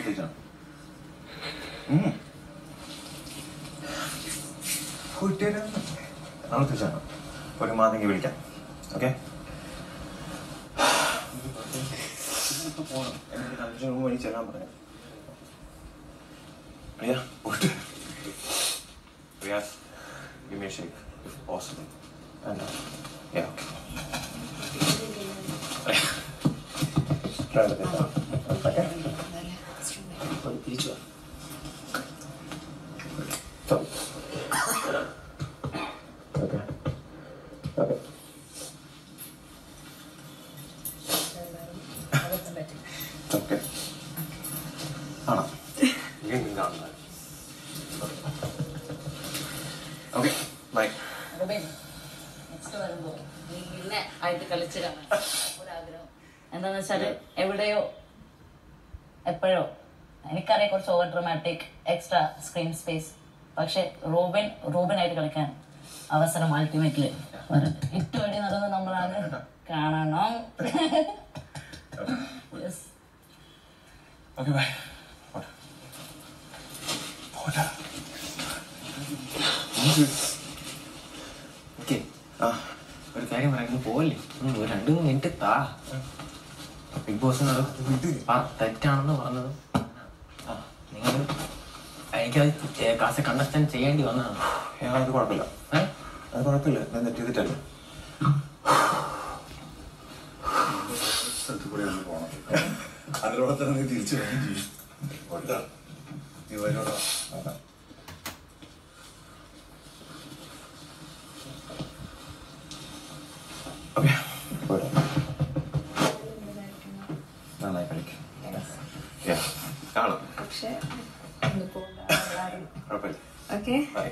なってるじゃんうんこれ出るあの手じゃんこれマーニングブリキャン OK? Yeah, good. Yeah, give me a shake if possible. And uh, yeah, okay. Try to get that. Okay. തിരിച്ചു വാ. Okay. Bye. നീ ഇന്നെ ആയിട്ട് കളിച്ച് കാണാൻ ഒരാഗ്രഹം. എന്താന്ന് വെച്ചാൽ എവിടെയോ എപ്പോഴോ എനിക്കറിയാം കുറച്ച് over dramatic extra screen space പക്ഷെ റോബിൻ റോബിനായിട്ട് കളിക്കാൻ അവസരം അൾട്ടിമേറ്റ്ലി ഏറ്റവും അടി നടന്ന് നമ്മളാണ്. കാണണം. ഓക്കെ. Bye okay. ആ ഒരു കാര്യം പറയാം. പോവല്ലേ? രണ്ട് മിനിറ്റ് താ. ബിഗ് ബോസിനോട് തെറ്റാണെന്ന് പറഞ്ഞത്. നിങ്ങൾ എനിക്കത് കാസ് കണ്ടർസ്റ്റാൻഡ് ചെയ്യേണ്ടി വന്നതാണ്. അത് കുഴപ്പമില്ല. ഏ? അത് കുഴപ്പമില്ല. ഞാൻ നെറ്റ് ചെയ്തിട്ടല്ലേ. സ്ഥലത്ത് കൂടെ ഒന്ന് പോകണം അതിലൂടെ തന്നെ നീ തിരിച്ചു വരികയും ചെയ്യും. നീ വരോടാ നന്നായി കളിക്കും. കാണാം. പക്ഷെ ഒന്ന് പോകണ്ട കുഴപ്പമില്ല ഓക്കെ? ബൈ